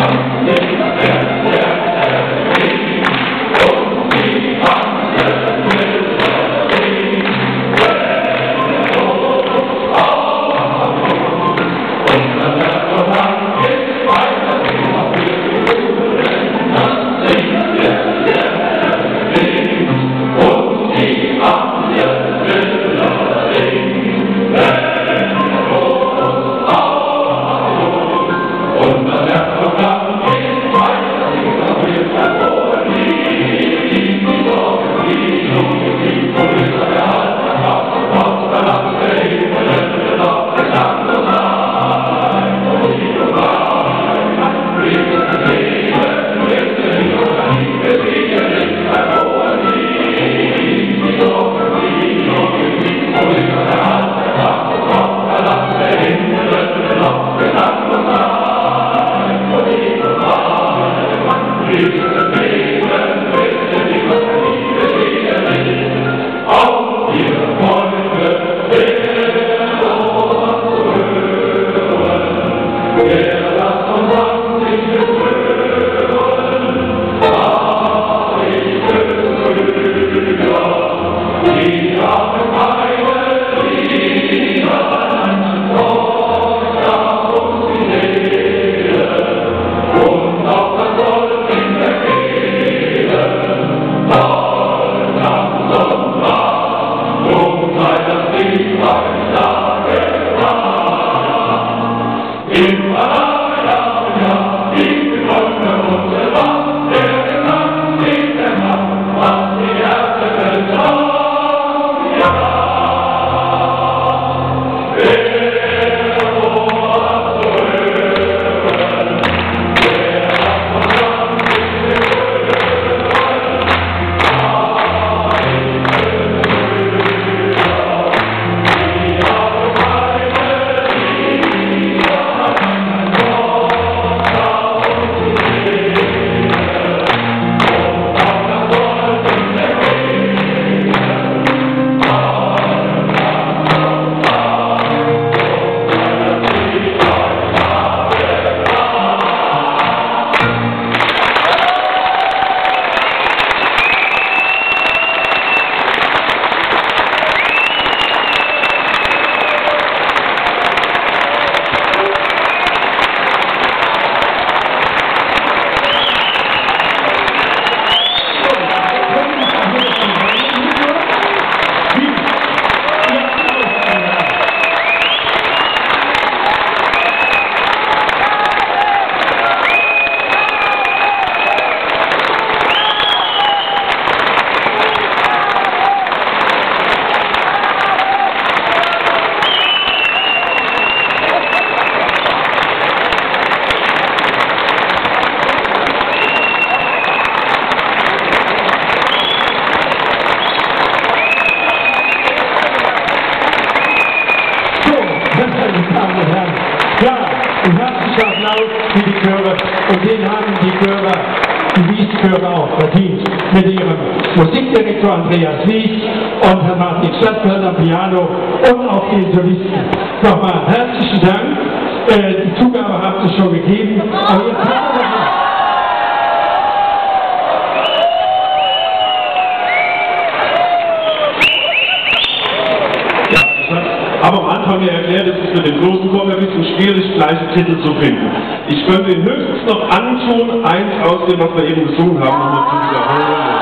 Thank you. Applaus für die Chöre und den haben die Chöre, die Wies-Chöre auch verdient mit ihrem Musikdirektor Andreas Wies und Herrn Martin Stadtfeld am Piano und auch den Solisten. Nochmal herzlichen Dank. Äh, die Zugabe habt ihr schon gegeben. Aber jetzt habe am Anfang ja erklärt, es ist für den großen Chor ein bisschen schwierig, gleiche Titel zu finden. Ich könnte höchstens noch antun, eins aus dem, was wir eben gesungen haben, nochmal zu wiederholen.